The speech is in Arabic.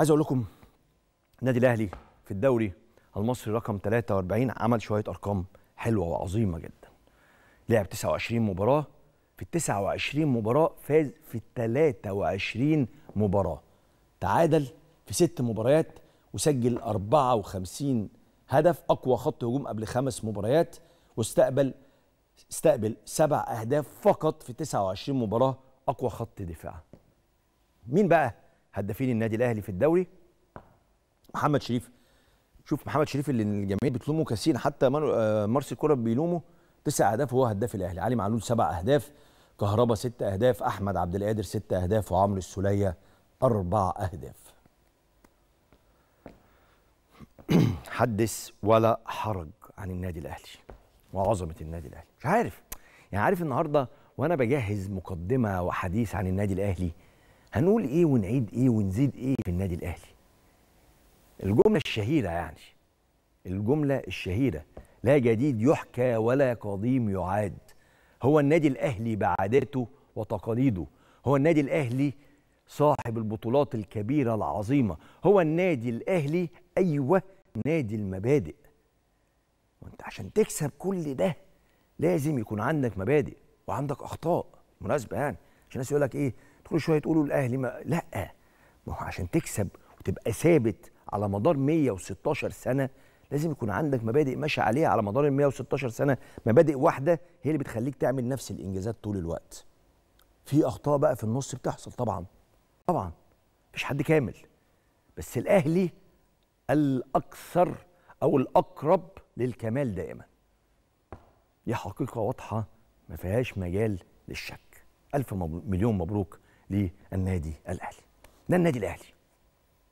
عايز أقول لكم النادي الأهلي في الدوري المصري رقم 43 عمل شوية أرقام حلوة وعظيمة جدا. لعب 29 مباراة في ال 29 مباراة فاز في ال 23 مباراة. تعادل في ست مباريات وسجل 54 هدف أقوى خط هجوم قبل خمس مباريات واستقبل استقبل سبع أهداف فقط في 29 مباراة أقوى خط دفاع. مين بقى هدافين النادي الأهلي في الدوري. محمد شريف شوف محمد شريف اللي الجماهير بتلومه كثيرا حتى آه، مارسيل كولر بيلومه تسع أهداف هو هداف الأهلي. علي معلول سبع أهداف كهربا ست أهداف أحمد عبد القادر ست أهداف وعمرو السولية أربع أهداف. حدث ولا حرج عن النادي الأهلي وعظمة النادي الأهلي؟ مش عارف. يعني عارف النهارده وأنا بجهز مقدمة وحديث عن النادي الأهلي هنقول إيه ونعيد إيه ونزيد إيه في النادي الأهلي؟ الجملة الشهيرة يعني الجملة الشهيرة لا جديد يحكى ولا قديم يعاد. هو النادي الأهلي بعاداته وتقاليده. هو النادي الأهلي صاحب البطولات الكبيرة العظيمة. هو النادي الأهلي أيوه نادي المبادئ. وأنت عشان تكسب كل ده لازم يكون عندك مبادئ وعندك أخطاء مناسبة يعني. عشان الناس يقول لك إيه كل شوية تقولوا الاهلي ما لأ. ما هو عشان تكسب وتبقى ثابت على مدار 116 سنة لازم يكون عندك مبادئ ماشي عليها على مدار ال 116 سنة. مبادئ واحدة هي اللي بتخليك تعمل نفس الإنجازات طول الوقت. في أخطاء بقى في النص بتحصل طبعا. طبعا. مفيش حد كامل. بس الأهلي الأكثر أو الأقرب للكمال دائما. دي حقيقة واضحة ما فيهاش مجال للشك. ألف مب- مليون مبروك. للنادي الأهلي. ده النادي الأهلي.